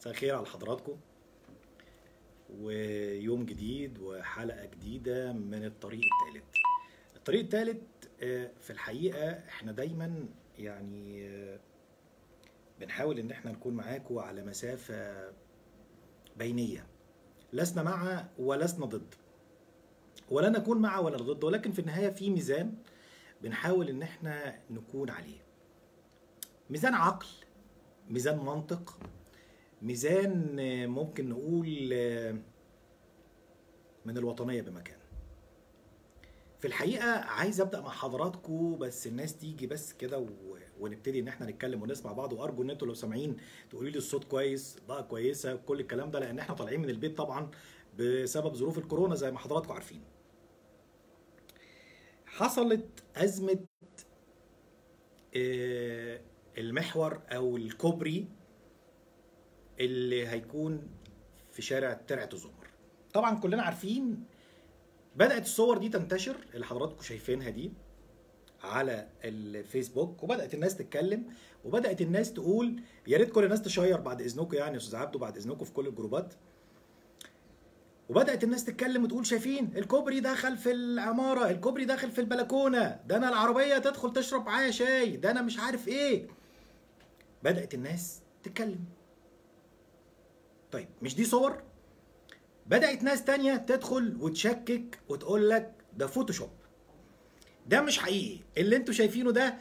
مساء الخير على حضراتكم. ويوم جديد وحلقة جديدة من الطريق الثالث الطريق الثالث آه، في الحقيقة إحنا دايما يعني آه، بنحاول إن إحنا نكون معاكم على مسافة بينية. لسنا مع ولسنا ضد. ولا نكون مع ولا ضد ولكن في النهاية في ميزان بنحاول إن إحنا نكون عليه. ميزان عقل ميزان منطق ميزان آه، ممكن نقول آه، من الوطنية بمكان في الحقيقة عايز أبدأ مع حضراتكم بس الناس تيجي بس كده. ونبتدي إن إحنا نتكلم ونسمع بعض وأرجو إن أنتوا لو سامعين تقولوا لي الصوت كويس الإضاءة كويسة كل الكلام ده لأن إحنا طالعين من البيت طبعا بسبب ظروف الكورونا زي ما حضراتكم عارفين. حصلت أزمة آه، المحور أو الكوبري اللي هيكون في شارع ترعة الزمر. طبعا كلنا عارفين بدأت الصور دي تنتشر اللي حضراتكم شايفينها دي على الفيسبوك وبدأت الناس تتكلم وبدأت الناس تقول يا ريت كل الناس تشير بعد إذنكم يعني يا أستاذ عبده بعد إذنكم في كل الجروبات. وبدأت الناس تتكلم وتقول شايفين الكوبري دخل في العمارة الكوبري داخل في البلكونة ده أنا العربية تدخل تشرب معايا شاي ده أنا مش عارف إيه. بدأت الناس تتكلم. طيب مش دي صور؟ بدأت ناس تانية تدخل وتشكك وتقول لك ده فوتوشوب. ده مش حقيقي. اللي أنتوا شايفينه ده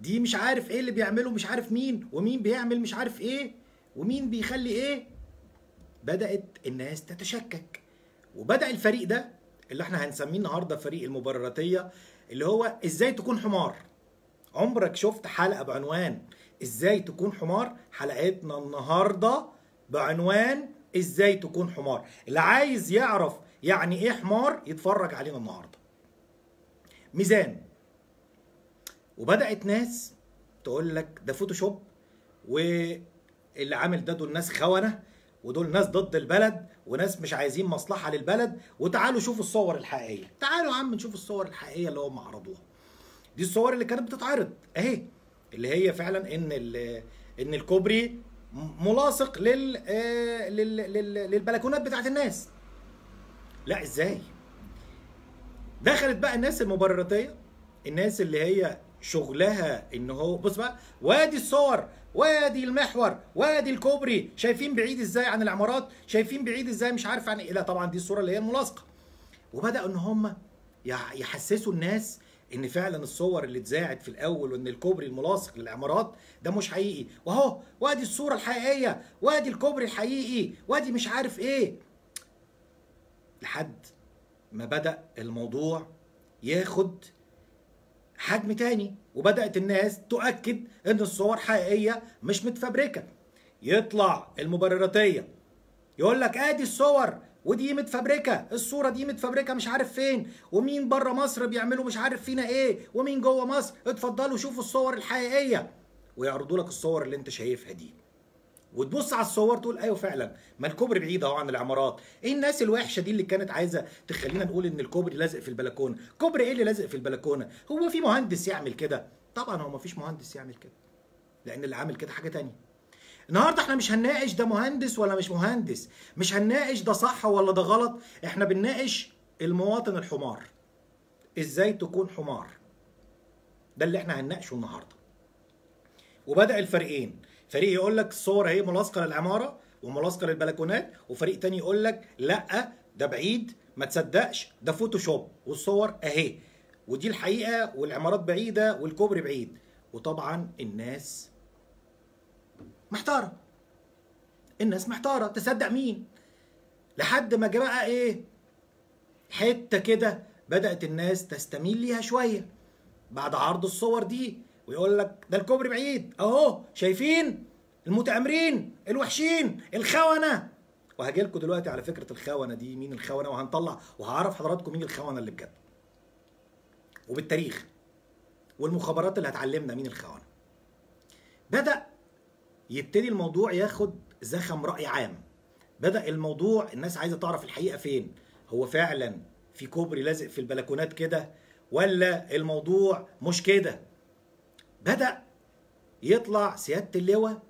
دي مش عارف إيه اللي بيعمله مش عارف مين ومين بيعمل مش عارف إيه ومين بيخلي إيه. بدأت الناس تتشكك. وبدأ الفريق ده اللي إحنا هنسميه النهارده فريق المبرراتية اللي هو إزاي تكون حمار. عمرك شفت حلقة بعنوان إزاي تكون حمار؟ حلقتنا النهارده بعنوان إزاي تكون حمار. اللي عايز يعرف يعني إيه حمار يتفرج علينا النهارده. ميزان. وبدأت ناس تقول لك ده فوتوشوب واللي عامل ده دول ناس خونة ودول ناس ضد البلد وناس مش عايزين مصلحة للبلد. وتعالوا شوفوا الصور الحقيقية. تعالوا يا عم نشوف الصور الحقيقية اللي هم عرضوها. دي الصور اللي كانت بتتعرض. أهي. اللي هي فعلا إن إن الكوبري ملاصق لل آه، لل- لل- للبلكونات بتاعت الناس. لا إزاي؟ دخلت بقى الناس المبرراتيه الناس اللي هي شغلها إن هو بص بقى وادي الصور وادي المحور وادي الكوبري شايفين بعيد إزاي عن العمارات؟ شايفين بعيد إزاي؟ مش عارف عن إيه. لا طبعا دي الصورة اللي هي الملاصقة. وبدأوا إن هم يحسسوا الناس إن فعلا الصور اللي اتذاعت في الأول وإن الكوبري الملاصق للعمارات ده مش حقيقي. وأهو وأدي الصورة الحقيقية وأدي الكوبري الحقيقي وأدي مش عارف إيه. لحد ما بدأ الموضوع ياخد حجم تاني وبدأت الناس تؤكد إن الصور حقيقية مش متفبركة. يطلع المبرراتية يقول لك آدي الصور ودي متفبركه الصورة دي متفبركه مش عارف فين ومين بره مصر بيعملوا مش عارف فينا إيه ومين جوه مصر اتفضلوا شوفوا الصور الحقيقية. ويعرضوا لك الصور اللي أنت شايفها دي. وتبص على الصور تقول أيوه فعلا ما الكوبري بعيد أهو عن العمارات. إيه الناس الوحشة دي اللي كانت عايزة تخلينا نقول إن الكوبري لازق في البلكونة؟ كوبري إيه اللي لازق في البلكونة؟ هو في مهندس يعمل كده؟ طبعا هو ما فيش مهندس يعمل كده لأن اللي عامل كده حاجة تانية. النهارده إحنا مش هنناقش ده مهندس ولا مش مهندس. مش هنناقش ده صح ولا ده غلط. إحنا بنناقش المواطن الحمار. إزاي تكون حمار؟ ده اللي إحنا هنناقشه النهارده. وبدأ الفريقين. فريق يقول لك الصور اهي ملاصقة للعمارة وملاصقة للبلكونات وفريق تاني يقول لك لا ده بعيد ما تصدقش ده فوتوشوب والصور اهي. ودي الحقيقة والعمارات بعيدة والكوبري بعيد. وطبعا الناس محتارة. الناس محتارة. تصدق مين؟ لحد ما جه بقى إيه؟ حتة كده بدأت الناس تستميل ليها شوية. بعد عرض الصور دي ويقول لك ده الكوبري بعيد. أهو شايفين؟ المتآمرين الوحشين الخونة. وهجي لكم دلوقتي على فكرة الخونة دي. مين الخونة؟ وهنطلع وهعرف حضراتكم مين الخونة اللي بجد. وبالتاريخ والمخابرات اللي هتعلمنا مين الخونة. بدأ يبتدي الموضوع ياخد زخم رأي عام. بدأ الموضوع الناس عايزة تعرف الحقيقة فين. هو فعلا في كوبري لازق في البلكونات كده ولا الموضوع مش كده؟ بدأ يطلع سيادة اللواء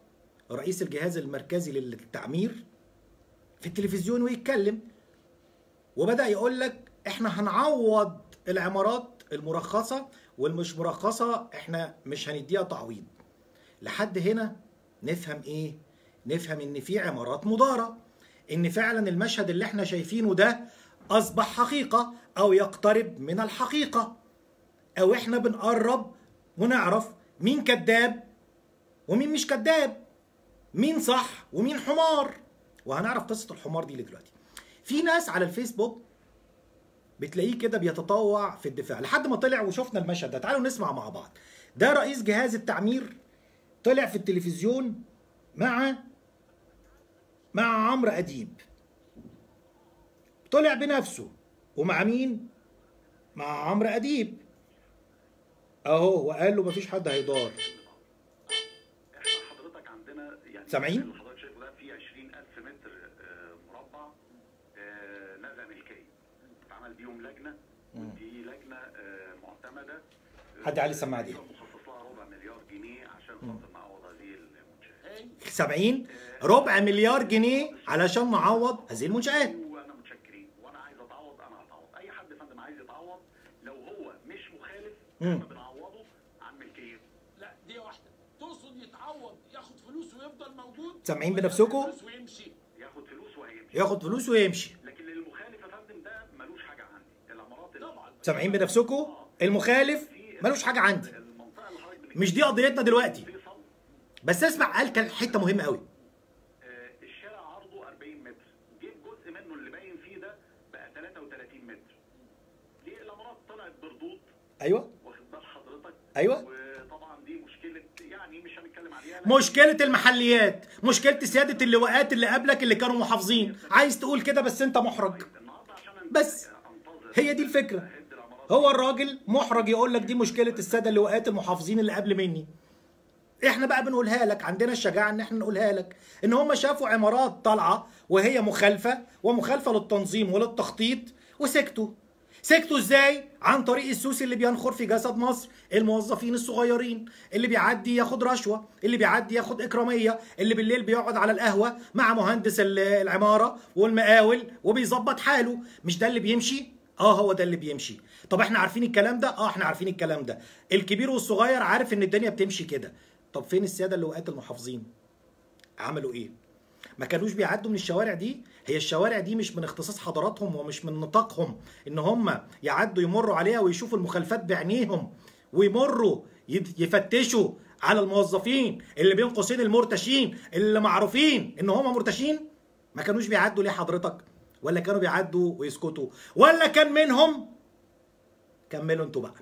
رئيس الجهاز المركزي للتعمير في التلفزيون ويتكلم. وبدأ يقول لك إحنا هنعوض العمارات المرخصة والمش مرخصة إحنا مش هنديها تعويض. لحد هنا نفهم إيه؟ نفهم إن في عمارات مداره إن فعلا المشهد اللي إحنا شايفينه ده أصبح حقيقة أو يقترب من الحقيقة. أو إحنا بنقرب ونعرف مين كذاب ومين مش كذاب مين صح ومين حمار. وهنعرف قصة الحمار دي دلوقتي في ناس على الفيسبوك بتلاقيه كده بيتطوع في الدفاع. لحد ما طلع وشفنا المشهد ده. تعالوا نسمع مع بعض. ده رئيس جهاز التعمير طلع في التلفزيون مع مع عمرو أديب. طلع بنفسه. ومع مين؟ مع عمرو أديب. أهو وقال له مفيش حد هيدار. إحنا حضرتك عندنا يعني سامعين؟ اللي حضرتك شايفه ده فيه 20000 متر مربع نزع ملكيه اتعمل بيهم لجنه ودي لجنه معتمده علي السماعة دي. مليار جنيه عشان خاطر نعوض هذه المنشآت. 70 ربع مليار جنيه علشان نعوض هذه المنشآت. وأنا متشكرين. وأنا عايز أتعوض أنا هتعوض. أي حد فندم عايز يتعوض لو هو مش مخالف. إحنا بنعوضه عن ملكيته. لا دي واحدة. تقصد يتعوض ياخد فلوس ويفضل موجود؟ سامعين بنفسكم؟ ياخد فلوس ويمشي؟ ياخد فلوس وهيمشي. ياخد فلوس ويمشي. لكن للمخالف يا فندم ده ملوش حاجة عندي. العمارات اللي- طبعا. سامعين بنفسكم؟ المخالف ملوش حاجة عندي المنطقة اللي حضرتك بتتكلم مش دي قضيتنا دلوقتي. بس اسمع قال كان حتة مهمة قوي. آه، الشارع عرضه 40 متر. جه جزء منه اللي باين فيه ده بقى 33 متر. ليه العمارات طلعت بردود؟ أيوه. واخد بال حضرتك؟ أيوه. وطبعا دي مشكلة يعني مش هنتكلم عليها مشكلة المحليات مشكلة سيادة اللواءات اللي قبلك اللي كانوا محافظين. عايز تقول كده بس أنت محرج. أنت- بس هي دي الفكرة. هو الراجل محرج يقول لك دي مشكلة السادة اللواءات المحافظين اللي قبل مني. إحنا بقى بنقولها لك عندنا الشجاعة إن إحنا نقولها لك. إن هم شافوا عمارات طالعة وهي مخالفة ومخالفة للتنظيم وللتخطيط وسكتوا. سكتوا إزاي؟ عن طريق السوس اللي بينخر في جسد مصر الموظفين الصغيرين اللي بيعدي ياخد رشوة اللي بيعدي ياخد إكرامية اللي بالليل بيقعد على القهوة مع مهندس ال- العمارة والمقاول وبيظبط حاله. مش ده اللي بيمشي؟ آه هو ده اللي بيمشي. طب إحنا عارفين الكلام ده؟ آه إحنا عارفين الكلام ده. الكبير والصغير عارف إن الدنيا بتمشي كده. طب فين السادة اللواءات المحافظين؟ عملوا إيه؟ ما كانوش بيعدوا من الشوارع دي؟ هي الشوارع دي مش من اختصاص حضراتهم ومش من نطاقهم إن هم يعدوا يمروا عليها ويشوفوا المخالفات بعينيهم ويمروا يفتشوا على الموظفين اللي بين قوسين المرتشين اللي معروفين إن هم مرتشين؟ ما كانوش بيعدوا ليه حضرتك؟ ولا كانوا بيعدوا ويسكتوا ولا كان منهم كملوا أنتوا بقى.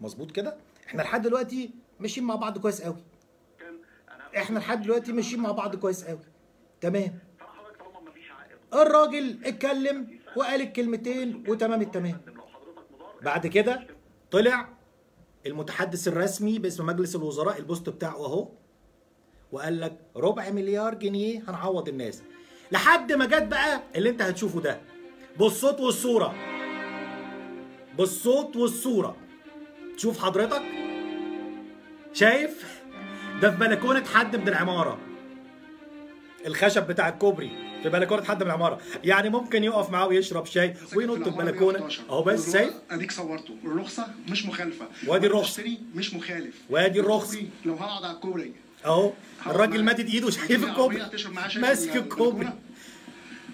مظبوط كده؟ إحنا لحد دلوقتي ماشيين مع بعض كويس قوي. إحنا لحد دلوقتي ماشيين مع بعض كويس قوي. تمام؟ الراجل اتكلم وقال الكلمتين وتمام التمام. بعد كده طلع المتحدث الرسمي باسم مجلس الوزراء البوست بتاعه أهو وقال لك ربع مليار جنيه هنعوض الناس. لحد ما جت بقى اللي انت هتشوفه ده. بالصوت والصورة. بالصوت والصورة. شوف حضرتك؟ شايف؟ ده في بلكونة حد من العمارة. الخشب بتاع الكوبري في بلكونة حد من العمارة. يعني ممكن يقف معاه ويشرب شاي وينط البلكونة. أهو بس شايف أديك صورته. الرخصة مش مخالفة. وادي الرخصة. تشتري مش مخالف. وادي الرخصة. الكوبري، لو هقعد على الكوبري اهو الراجل. مادد ايده شايف الكوبري. ماسك الكوبري.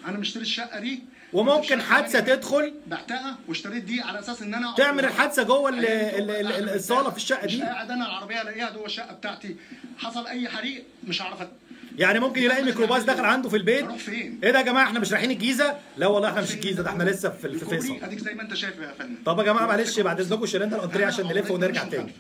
أنا مشتري الشقة دي. وممكن حادثة تدخل. بعتها واشتريت دي على أساس إن أنا تعمل. الحادثة جوه الصالة. في الشقة مش دي قاعد أنا العربية ألاقيها جوه الشقة بتاعتي. حصل أي حريق مش هعرف يعني ممكن يلاقي ميكروباص داخل عنده في البيت. أروح فين؟ إيه ده يا جماعة إحنا مش رايحين الجيزة؟ لا والله إحنا مش الجيزة ده إحنا لسه في في الكوبري؟ فيصل. أديك زي ما أنت شايف يا فندم. طب يا جماعة معلش بعد إذنكم شيلنا الانتريه عشان نلف ونرجع تاني.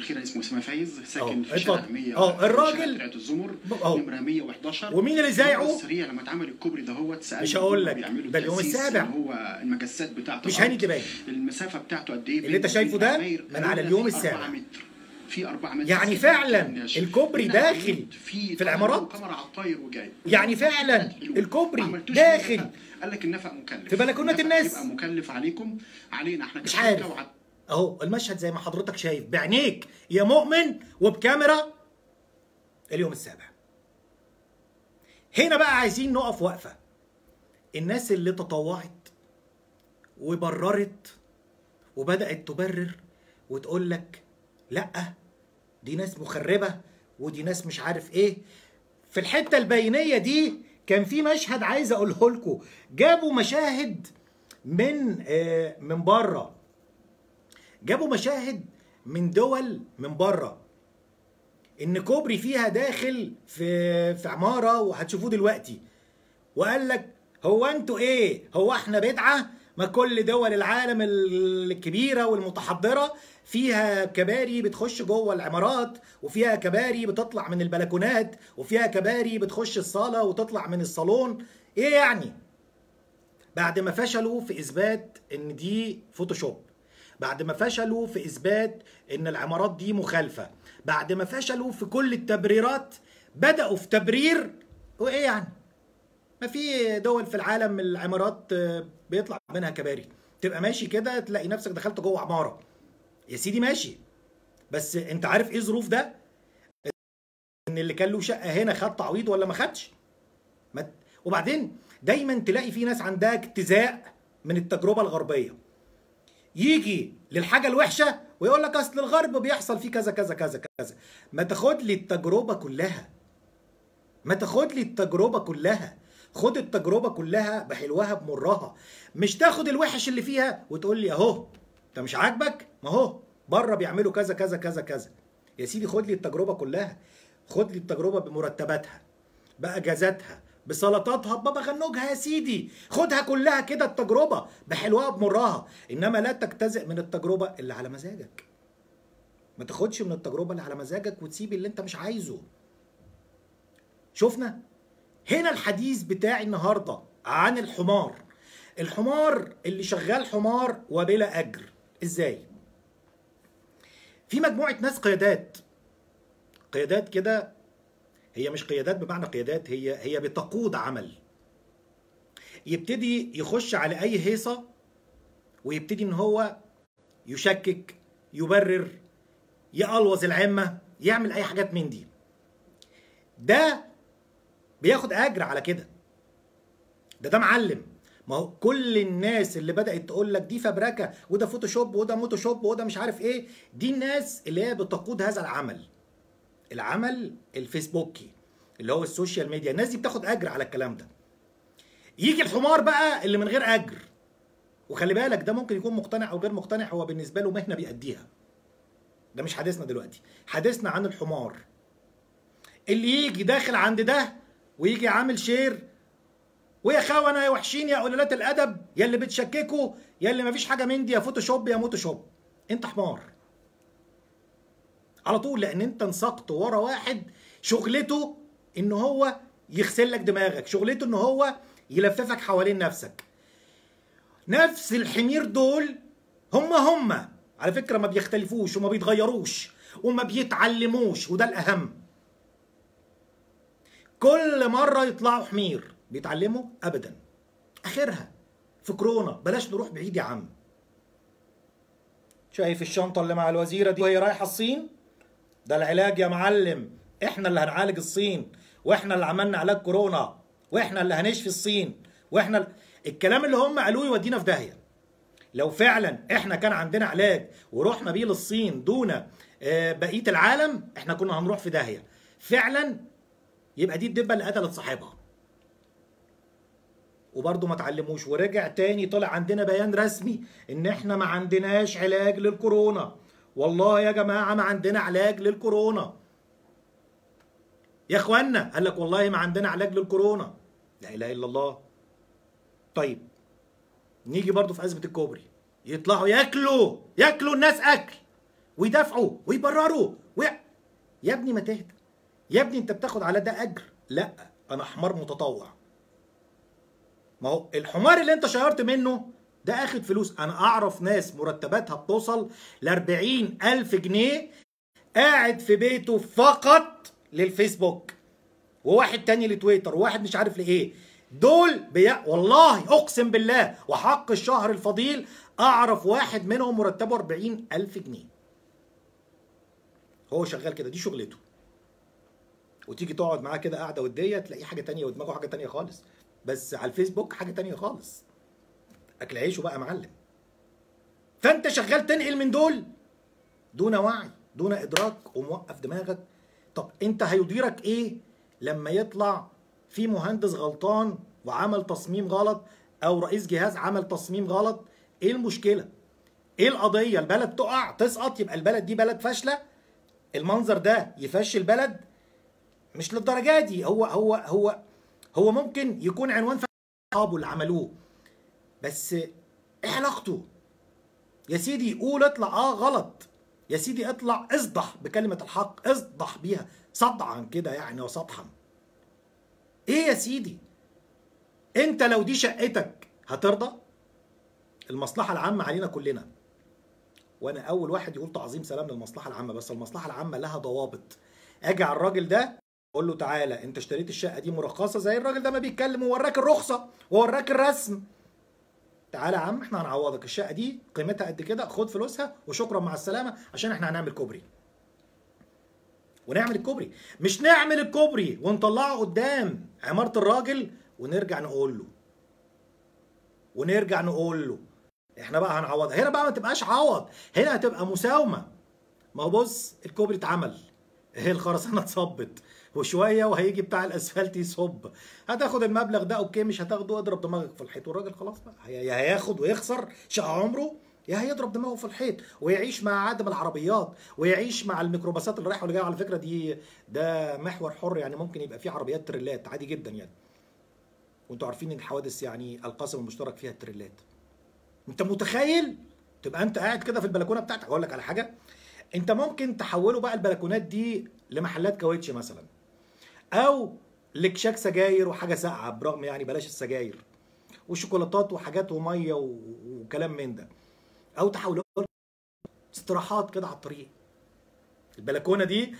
الخير اسمه اسمه فايز ساكن في. شارع 100 أهو، الراجل- ترعة الزمر. نمرة 111 ومين اللي زايعه؟ السريع لما اتعمل الكوبري ده هو اتسال مش هقول لك، ده اليوم السابع. هو المجسات بتاعته مش. هاني دبي. المسافة بتاعته قد إيه اللي أنت شايفه ده من على اليوم في السابع. 4 متر في 4 متر يعني فعلا. الكوبري داخل في طبعاً العمارات؟ كاميرا على الطاير وجاي يعني فعلا الكوبري داخل. قال لك النفق مكلف في النفق الناس. هيبقى مكلف عليكم علينا إحنا مش عارف أهو المشهد زي ما حضرتك شايف بعينيك يا مؤمن وبكاميرا اليوم السابع. هنا بقى عايزين نقف وقفه الناس اللي تطوعت وبررت وبدأت تبرر وتقول لك لأ دي ناس مخربة ودي ناس مش عارف إيه. في الحتة البينية دي كان في مشهد عايز أقوله لكم. جابوا مشاهد من آه، من بره. جابوا مشاهد من دول من بره. إن كوبري فيها داخل في في عمارة وهتشوفوه دلوقتي. وقال لك هو أنتوا إيه؟ هو إحنا بدعة؟ ما كل دول العالم الكبيرة والمتحضرة فيها كباري بتخش جوه العمارات وفيها كباري بتطلع من البلكونات وفيها كباري بتخش الصالة وتطلع من الصالون. إيه يعني؟ بعد ما فشلوا في إثبات إن دي فوتوشوب. بعد ما فشلوا في إثبات إن العمارات دي مخالفة. بعد ما فشلوا في كل التبريرات بدأوا في تبرير وإيه يعني؟ ما في دول في العالم العمارات آه، بيطلع منها كباري. تبقى ماشي كده تلاقي نفسك دخلت جوه عمارة. يا سيدي ماشي. بس أنت عارف إيه ظروف ده؟ إن اللي كان له شقة هنا خد تعويض ولا ما خدش؟ وبعدين دايما تلاقي في ناس عندها اجتزاء من التجربة الغربية. يجي للحاجة الوحشة ويقول لك أصل الغرب بيحصل فيه كذا كذا كذا كذا. ما تاخد لي التجربة كلها. ما تاخد لي التجربة كلها. خد التجربة كلها بحلوها بمرها. مش تاخد الوحش اللي فيها وتقول لي أهو أنت مش عاجبك؟ ما هو بره بيعملوا كذا كذا كذا كذا. يا سيدي خد لي التجربة كلها. خد لي التجربة بمرتباتها بأجازاتها بسلطاتها ببابا غنوجها يا سيدي. خدها كلها كده التجربة. بحلوها بمرها. إنما لا تجتزئ من التجربة اللي على مزاجك. ما تاخدش من التجربة اللي على مزاجك وتسيب اللي أنت مش عايزه. شفنا؟ هنا الحديث بتاعي النهارده عن الحمار. الحمار اللي شغال حمار وبلا أجر. إزاي؟ في مجموعة ناس قيادات. قيادات كده هي مش قيادات بمعنى قيادات هي هي بتقود عمل. يبتدي يخش على أي هيصة ويبتدي إن هو يشكك يبرر يقلوظ العمة يعمل أي حاجات من دي. ده بياخد أجر على كده. ده ده معلم. ما هو كل الناس اللي بدأت تقول لك دي فبركه وده فوتوشوب وده موتوشوب وده مش عارف إيه دي الناس اللي هي بتقود هذا العمل. العمل الفيسبوكي اللي هو ال social media. الناس دي بتاخد أجر على الكلام ده. يجي الحمار بقى اللي من غير أجر. وخلي بالك ده ممكن يكون مقتنع أو غير مقتنع هو بالنسبة له مهنة بيأديها. ده مش حديثنا دلوقتي. حديثنا عن الحمار. اللي يجي داخل عند ده ويجي عامل share ويا خونه يا وحشين يا قلالات الأدب يا اللي بتشككوا يا اللي مفيش حاجة من دي يا فوتوشوب يا موتوشوب. أنت حمار. على طول لأن أنت انسقت ورا واحد شغلته إن هو يغسل لك دماغك شغلته إن هو يلففك حوالين نفسك. نفس الحمير دول هم هم. على فكرة ما بيختلفوش وما بيتغيروش وما بيتعلموش وده الأهم. كل مرة يطلعوا حمير بيتعلموا ابدا. آخرها في كورونا بلاش نروح بعيد يا عم. شايف الشنطة اللي مع الوزيرة دي وهي رايحة الصين؟ ده العلاج يا معلم. إحنا اللي هنعالج الصين وإحنا اللي عملنا علاج كورونا وإحنا اللي هنشفي الصين وإحنا ال... الكلام اللي هم قالوه يودينا في داهية. لو فعلا إحنا كان عندنا علاج ورحنا بيه للصين دون آه، بقية العالم إحنا كنا هنروح في داهية. فعلا يبقى دي الدبة اللي قتلت صاحبها. وبرضه ما اتعلموش ورجع تاني طلع عندنا بيان رسمي إن إحنا ما عندناش علاج للكورونا. والله يا جماعة ما عندنا علاج للكورونا. يا إخوانا قال لك والله ما عندنا علاج للكورونا. لا إله إلا الله. طيب نيجي برضه في أزمة الكوبري. يطلعوا ياكلوا ياكلوا الناس أكل ويدافعوا ويبرروا وي... يا ابني ما تهدى. يا ابني أنت بتاخد على ده أجر. لا أنا حمار متطوع. ما هو الحمار اللي أنت شيرت منه ده آخد فلوس. أنا أعرف ناس مرتباتها بتوصل ل ألف جنيه قاعد في بيته فقط للفيسبوك وواحد تاني لتويتر وواحد مش عارف لإيه. دول بي... والله أقسم بالله وحق الشهر الفضيل أعرف واحد منهم مرتبه 40 ألف جنيه. هو شغال كده دي شغلته. وتيجي تقعد معاه كده قاعدة ودية تلاقيه حاجة تانية ودماغه حاجة تانية خالص. بس على الفيسبوك حاجة تانية خالص. أكل عيشه بقى معلم. فأنت شغال تنقل من دول دون وعي دون إدراك وموقف دماغك. طب أنت هيديرك إيه لما يطلع في مهندس غلطان وعمل تصميم غلط أو رئيس جهاز عمل تصميم غلط؟ إيه المشكلة؟ إيه القضية؟ البلد تقع تسقط يبقى البلد دي بلد فاشلة؟ المنظر ده يفشل بلد مش للدرجة دي. هو هو هو هو ممكن يكون عنوان أصحابه اللي عملوه. بس إيه علاقته؟ يا سيدي قول اطلع. آه غلط. يا سيدي اطلع. اصدح بكلمة الحق. اصدح بيها. صدعا كده يعني وسطحا إيه يا سيدي؟ أنت لو دي شقتك هترضى؟ المصلحة العامة علينا كلنا. وأنا أول واحد يقول تعظيم سلام للمصلحة العامة بس المصلحة العامة لها ضوابط. أجي على الراجل ده أقول له تعالى أنت اشتريت الشقة دي مرخصة زي الراجل ده ما بيتكلم ووراك الرخصة ووراك الرسم. تعالى يا عم إحنا هنعوضك. الشقة دي قيمتها قد كده خد فلوسها وشكرا مع السلامة عشان إحنا هنعمل كوبري. ونعمل الكوبري. مش نعمل الكوبري ونطلعه قدام عمارة الراجل ونرجع نقول له. ونرجع نقول له. إحنا بقى هنعوض هنا بقى ما تبقاش عوض. هنا هتبقى مساومة. ما هو بص الكوبري اتعمل. هي الخرسانة؟ اتصبت. وشوية وهيجي بتاع الأسفلت يصب. هتاخد المبلغ ده okay مش هتاخده اضرب دماغك في الحيط. والراجل خلاص بقى يا هياخد ويخسر شقه عمره يا هيضرب دماغه في الحيط ويعيش مع عدم العربيات ويعيش مع الميكروباصات اللي رايحة واللي جاية على فكرة دي ده محور حر يعني ممكن يبقى فيه عربيات تريلات عادي جدا يعني. وانتوا عارفين إن الحوادث يعني القاسم المشترك فيها التريلات. أنت متخيل؟ تبقى أنت قاعد كده في البلكونة بتاعتك. أقول لك على حاجة. أنت ممكن تحوله بقى البلكونات دي لمحلات كاوتش مثلا. أو لكشاك سجاير وحاجة ساقعة برغم يعني بلاش السجاير وشوكولاتات وحاجات ومية وكلام من ده. أو تحوله استراحات كده على الطريق. البلكونة دي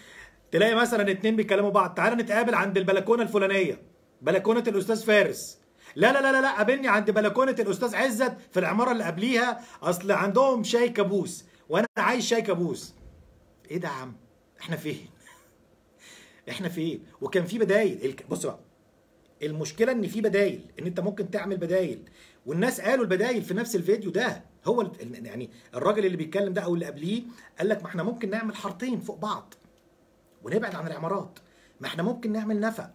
تلاقي مثلا اتنين بيكلموا بعض تعالى نتقابل عند البلكونة الفلانية بلكونة الأستاذ فارس. لا لا لا لا قابلني عند بلكونة الأستاذ عزت في العمارة اللي قبليها. أصل عندهم شاي كابوس وأنا عايز شاي كابوس. إيه ده يا عم؟ إحنا فين؟ إحنا فين وكان في بدايل. بص بقى. المشكلة إن في بدايل إن أنت ممكن تعمل بدايل. والناس قالوا البدايل في نفس الفيديو ده. هو يعني الراجل اللي بيتكلم ده أو اللي قبليه قال لك ما إحنا ممكن نعمل حارتين فوق بعض ونبعد عن العمارات. ما إحنا ممكن نعمل نفق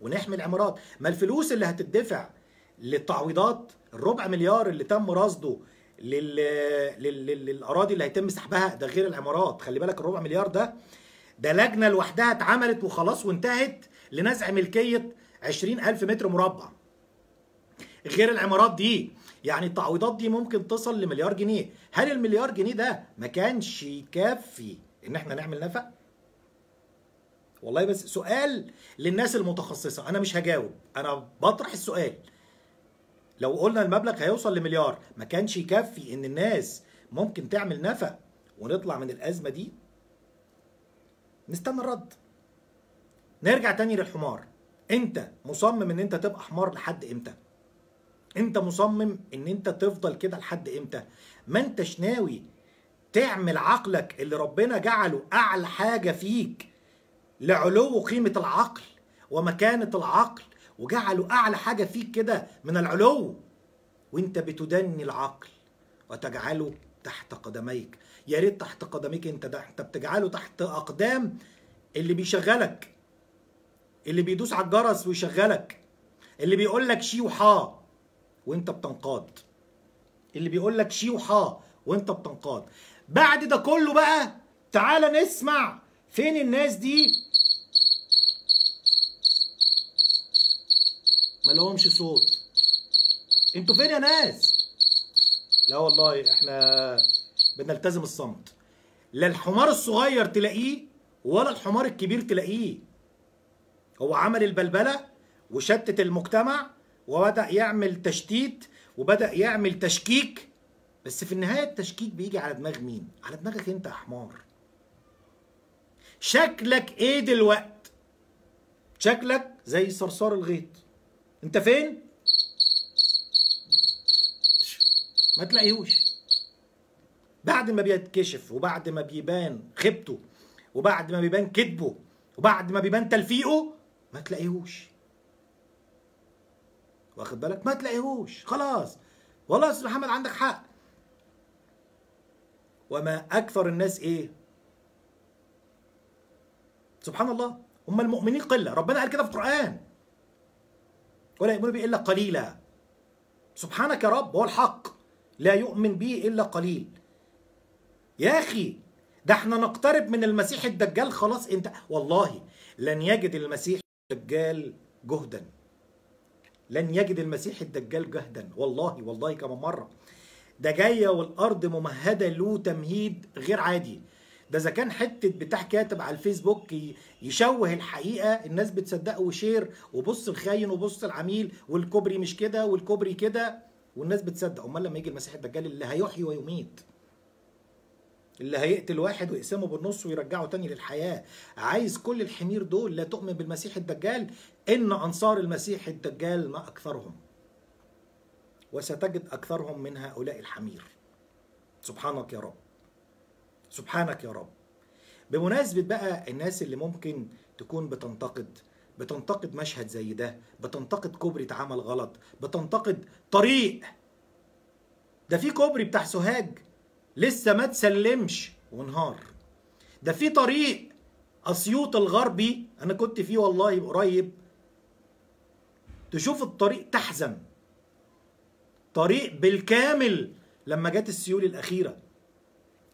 ونحمي العمارات. ما الفلوس اللي هتدفع للتعويضات الربع مليار اللي تم رصده. لل... لل... للأراضي اللي هيتم سحبها ده غير العمارات. خلي بالك الربع مليار ده ده لجنة لوحدها اتعملت وخلاص وانتهت لنزع ملكية 20000 متر مربع. غير العمارات دي يعني التعويضات دي ممكن تصل لمليار جنيه. هل المليار جنيه ده ما كانش يكفي إن إحنا نعمل نفق؟ والله بس سؤال للناس المتخصصة. أنا مش هجاوب. أنا بطرح السؤال. لو قلنا المبلغ هيوصل لمليار ما كانش يكفي إن الناس ممكن تعمل نفق ونطلع من الأزمة دي؟ نستنى الرد. نرجع تاني للحمار. انت مصمم ان انت تبقى حمار لحد إمتى؟ انت مصمم ان انت تفضل كده لحد إمتى؟ ما انتش ناوي تعمل عقلك اللي ربنا جعله أعلى حاجة فيك لعلو قيمة العقل ومكانة العقل وجعلوا أعلى حاجة فيك كده من العلو؟ وانت بتدني العقل وتجعله تحت قدميك. يا ريت تحت قدميك انت ده انت بتجعله تحت أقدام اللي بيشغلك اللي بيدوس على الجرس ويشغلك اللي بيقول لك شي وحا وانت بتنقاد اللي بيقول لك شي وحا وانت بتنقاد. بعد ده كله بقى تعالى نسمع فين الناس دي. ما لهمش صوت. أنتوا فين يا ناس؟ لا والله إحنا بنلتزم الصمت. لا الحمار الصغير تلاقيه ولا الحمار الكبير تلاقيه. هو عمل البلبلة وشتت المجتمع وبدأ يعمل تشتيت وبدأ يعمل تشكيك. بس في النهاية التشكيك بيجي على دماغ مين؟ على دماغك انت يا حمار. شكلك إيه دلوقت؟ شكلك زي صرصار الغيط. انت فين؟ ما تلاقيهوش. بعد ما بيتكشف وبعد ما بيبان خيبته وبعد ما بيبان كذبه وبعد ما بيبان تلفيقه ما تلاقيهوش. واخد بالك؟ ما تلاقيهوش. خلاص. والله يا أستاذ محمد عندك حق. وما أكثر الناس إيه؟ سبحان الله. هم المؤمنين قلة. ربنا قال كده في القرآن. ولا يؤمن به إلا قليلا. سبحانك يا رب هو الحق. لا يؤمن به إلا قليل. يا أخي ده إحنا نقترب من المسيح الدجال خلاص أنت والله لن يجد المسيح الدجال جهدا. لن يجد المسيح الدجال جهدا. والله والله كمان مرة. ده جاية والأرض ممهدة له تمهيد غير عادي. ده إذا كان حتة بتاع كاتب على الفيسبوك يشوه الحقيقة الناس بتصدقه وشير وبص الخاين وبص العميل والكوبري مش كده والكوبري كده والناس بتصدق. أمال لما يجي المسيح الدجال اللي هيحيي ويميت. اللي هيقتل واحد ويقسمه بالنص ويرجعه تاني للحياة. عايز كل الحمير دول لا تؤمن بالمسيح الدجال إن أنصار المسيح الدجال ما أكثرهم. وستجد أكثرهم من هؤلاء الحمير. سبحانك يا رب. سبحانك يا رب. بمناسبة بقى الناس اللي ممكن تكون بتنتقد بتنتقد مشهد زي ده بتنتقد كوبري اتعمل غلط بتنتقد طريق. ده في كوبري بتاع سوهاج. لسه ما تسلمش. وانهار ده في طريق أسيوط الغربي أنا كنت فيه والله قريب. تشوف الطريق تحزن. طريق بالكامل لما جت السيول الأخيرة.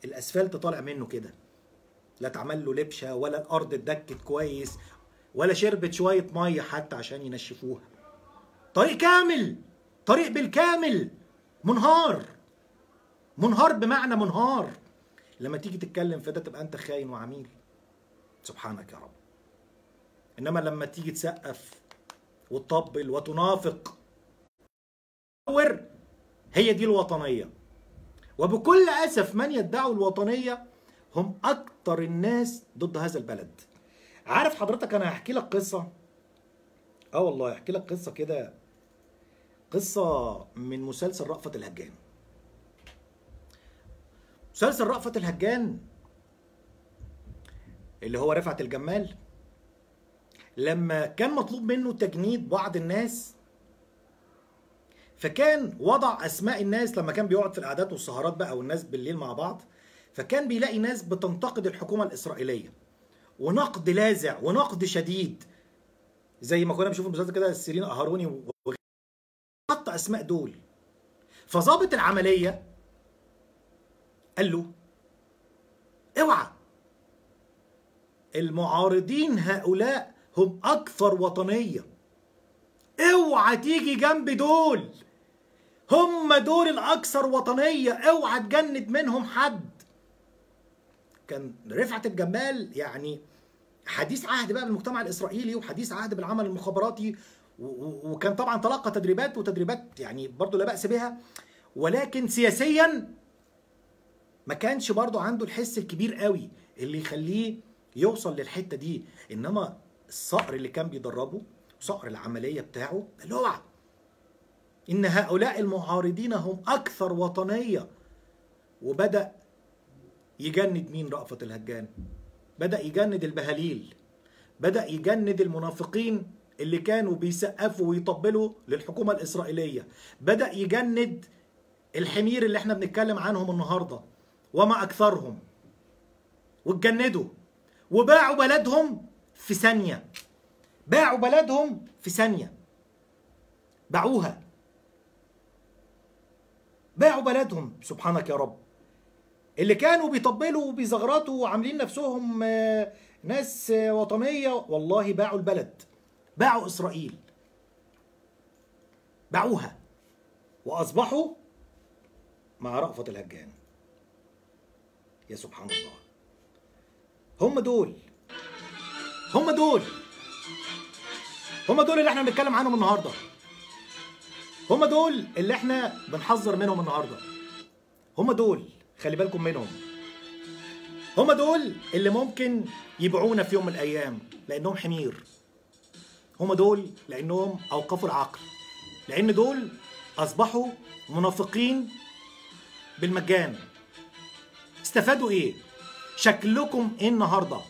الأسفلت طالع منه كده. لا اتعمل له لبشة ولا الأرض اتدكت كويس ولا شربت شوية مية حتى عشان ينشفوها. طريق كامل. طريق بالكامل. منهار. منهار بمعنى منهار. لما تيجي تتكلم في ده تبقى أنت خاين وعميل. سبحانك يا رب. إنما لما تيجي تسقف وتطبل وتنافق هي دي الوطنية. وبكل أسف من يدعوا الوطنية هم أكتر الناس ضد هذا البلد. عارف حضرتك أنا هحكي لك قصة؟ آه والله هحكي لك قصة كده. قصة من مسلسل رأفت الهجان. مسلسل رأفت الهجان اللي هو رفعت الجمال. لما كان مطلوب منه تجنيد بعض الناس فكان وضع أسماء الناس لما كان بيقعد في القعدات والسهرات بقى والناس بالليل مع بعض فكان بيلاقي ناس بتنتقد الحكومة الإسرائيلية. ونقد لاذع ونقد شديد. زي ما كنا بنشوف المسلسل كده سيرين قهروني و- حط أسماء دول. فظابط العملية قال له اوعى. المعارضين هؤلاء هم أكثر وطنية. اوعى تيجي جنب دول. هم دول الأكثر وطنية. اوعى تجند منهم حد. كان رفعت الجمال يعني حديث عهد بقى بالمجتمع الإسرائيلي وحديث عهد بالعمل المخابراتي وكان طبعا تلقى تدريبات وتدريبات يعني برضه لا بأس بها. ولكن سياسيا ما كانش برضه عنده الحس الكبير قوي اللي يخليه يوصل للحتة دي. إنما الصقر اللي كان بيدربه صقر العملية بتاعه اوعى. إن هؤلاء المعارضين هم أكثر وطنية. وبدأ يجند مين رأفت الهجان؟ بدأ يجند البهاليل. بدأ يجند المنافقين اللي كانوا بيسقفوا ويطبلوا للحكومة الإسرائيلية. بدأ يجند الحمير اللي إحنا بنتكلم عنهم النهارده. وما أكثرهم. واتجندوا. وباعوا بلدهم في ثانية. باعوا بلدهم في ثانية. باعوها. باعوا بلدهم. سبحانك يا رب. اللي كانوا بيطبلوا وبيزغرطوا وعاملين نفسهم آه، ناس آه، وطنية والله باعوا البلد. باعوا إسرائيل. باعوها. وأصبحوا مع رأفت الهجان. يا سبحان الله. هم دول. هم دول. هم دول اللي إحنا بنتكلم عنهم النهارده. هم دول اللي إحنا بنحذر منهم النهارده. هم دول. خلي بالكم منهم. هم دول اللي ممكن يبيعونا في يوم من الأيام لأنهم حمير. هم دول لأنهم أوقفوا العقل. لأن دول أصبحوا منافقين بالمجان. استفادوا إيه؟ شكلكم إيه النهارده؟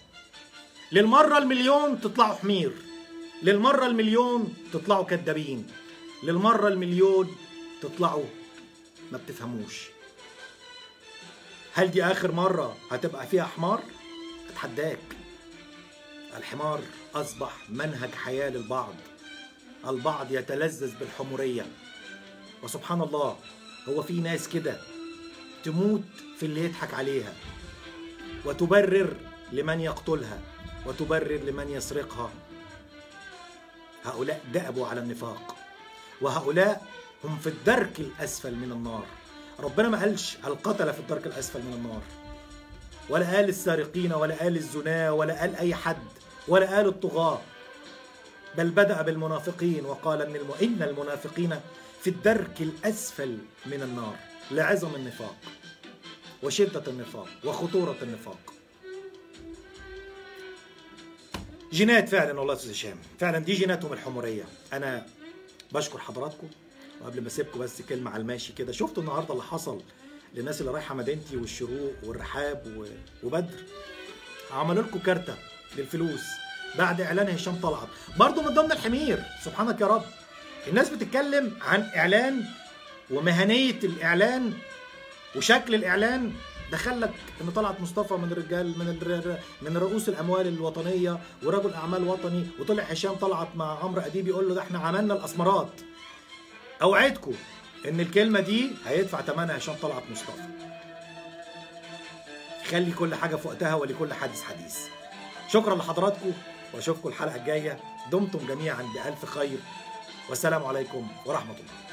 للمرة المليون تطلعوا حمير. للمرة المليون تطلعوا كدابين. للمرة المليون تطلعوا ما بتفهموش. هل دي آخر مرة هتبقى فيها حمار؟ أتحداك. الحمار أصبح منهج حياة للبعض. البعض يتلذذ بالحمورية. وسبحان الله هو في ناس كده. تموت في اللي يضحك عليها. وتبرر لمن يقتلها وتبرر لمن يسرقها. هؤلاء دأبوا على النفاق وهؤلاء هم في الدرك الأسفل من النار. ربنا ما قالش القتلة في الدرك الأسفل من النار. ولا قال السارقين ولا قال الزنا ولا قال أي حد ولا قال الطغاة. بل بدأ بالمنافقين وقال. إن المنافقين في الدرك الأسفل من النار. لعظم النفاق وشدة النفاق وخطورة النفاق. جينات فعلا والله يا أستاذ هشام فعلا دي جيناتهم الحمورية. أنا بشكر حضراتكم وقبل ما أسيبكم بس كلمة على الماشي كده شفتوا النهارده اللي حصل للناس اللي رايحة مدينتي والشروق والرحاب وبدر؟ عملوا لكم كارتة للفلوس بعد إعلان هشام طلعت. برضه من ضمن الحمير سبحانك يا رب. الناس بتتكلم عن إعلان ومهنية الإعلان وشكل الإعلان دخلك ان طلعت مصطفى من الرجال من من رؤوس الأموال الوطنية ورجل أعمال وطني وطلع هشام طلعت مع عمرو أديب يقول له ده إحنا عملنا الأسمرات. أوعدكم إن الكلمة دي هيدفع ثمنها هشام طلعت مصطفى. خلي كل حاجة في وقتها ولكل حادث حديث. شكرا لحضراتكم وأشوفكم الحلقة الجاية. دمتم جميعا بألف خير. والسلام عليكم ورحمة الله.